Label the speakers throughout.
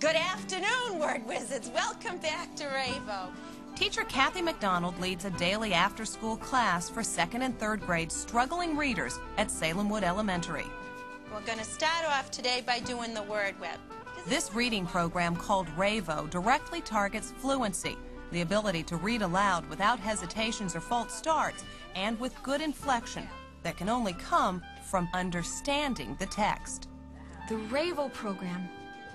Speaker 1: Good afternoon, Word Wizards. Welcome back to RAVE-O.
Speaker 2: Teacher Kathy McDonald leads a daily after school class for second and third grade struggling readers at Salemwood Elementary.
Speaker 1: We're going to start off today by doing the word web.
Speaker 2: This reading program called RAVE-O directly targets fluency, the ability to read aloud without hesitations or false starts, and with good inflection that can only come from understanding the text.
Speaker 3: The RAVE-O program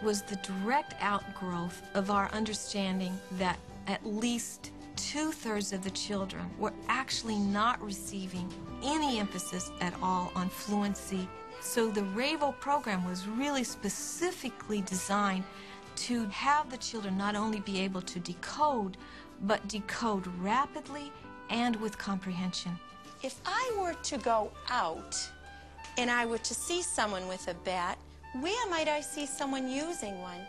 Speaker 3: was the direct outgrowth of our understanding that at least two-thirds of the children were actually not receiving any emphasis at all on fluency. So the RAVE-O program was really specifically designed to have the children not only be able to decode, but decode rapidly and with comprehension.
Speaker 1: If I were to go out and I were to see someone with a bat, where might I see someone using one?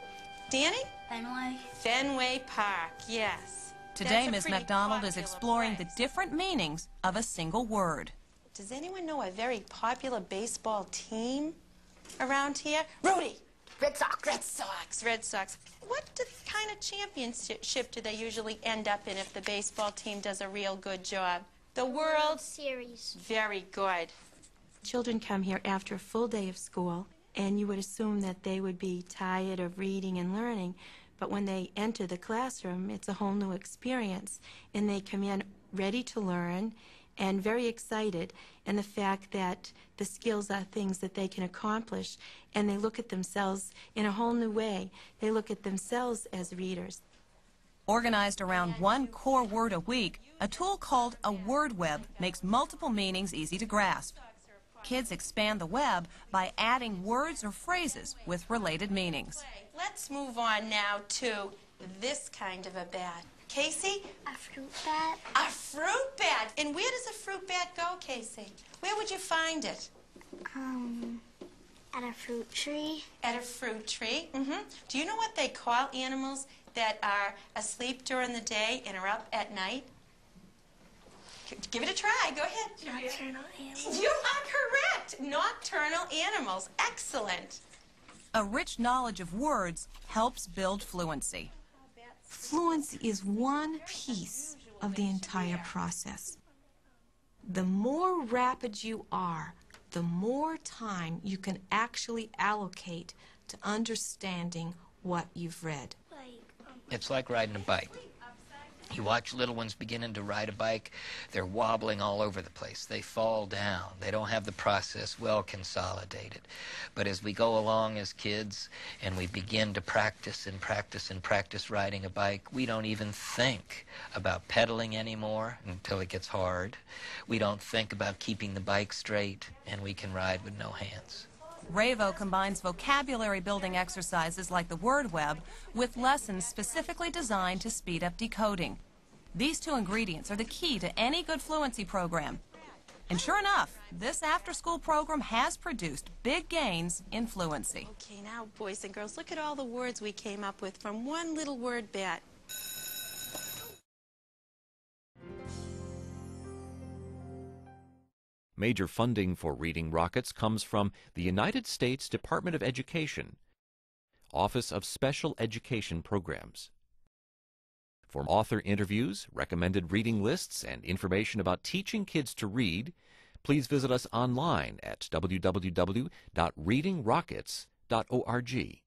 Speaker 1: Danny?
Speaker 4: Fenway.
Speaker 1: Fenway Park, yes.
Speaker 2: Today,
Speaker 1: That's a
Speaker 2: Ms. McDonald is
Speaker 1: popular
Speaker 2: exploring the different meanings of a single word.
Speaker 1: Does anyone know a very popular baseball team around here? Rudy!
Speaker 4: Red Sox.
Speaker 1: Red Sox, Red Sox. What do- kind of championship do they usually end up in if the baseball team does a real good job? The World
Speaker 4: Series.
Speaker 1: Very good.
Speaker 5: Children come here after a full day of school, and you would assume that they would be tired of reading and learning. But when they enter the classroom, it's a whole new experience, and they come in ready to learn and very excited. And the fact that the skills are things that they can accomplish, and they look at themselves in a whole new way. They look at themselves as readers.
Speaker 2: Organized around one core word a week, a tool called a word web makes multiple meanings easy to grasp. Kids expand the web by adding words or phrases with related meanings.
Speaker 1: Let's move on now to this kind of a bat. Casey,
Speaker 4: A fruit bat.
Speaker 1: a fruit bat. And where does a fruit bat go, Casey? Where would you find it?
Speaker 4: Um, at a fruit tree.
Speaker 1: At a fruit tree. Mm-hmm. Do you know what they call animals that are asleep during the day and are up at night? Give it a try. Go ahead.
Speaker 4: Nocturnal animal.
Speaker 1: You are correct. Nocturnal animals. Excellent.
Speaker 2: A rich knowledge of words helps build fluency.
Speaker 3: Fluency is one piece of the entire process. The more rapid you are, the more time you can actually allocate to understanding what you've read.
Speaker 6: It's like riding a bike. You watch little ones beginning to ride a bike, they're wobbling all over the place. They fall down. They don't have the process well consolidated. But as we go along as kids and we begin to practice and practice and practice riding a bike, we don't even think about pedaling anymore until it gets hard. We don't think about keeping the bike straight, and we can ride with no hands.
Speaker 2: RAVE-O combines vocabulary building exercises like the word web with lessons specifically designed to speed up decoding. These two ingredients are the key to any good fluency program. And sure enough, this after school program has produced big gains in fluency.
Speaker 1: Okay, now, boys and girls, look at all the words we came up with from one little word bat.
Speaker 7: Major funding for Reading Rockets comes from the United States Department of Education, Office of Special Education Programs. For author interviews, recommended reading lists, and information about teaching kids to read, please visit us online at www.readingrockets.org.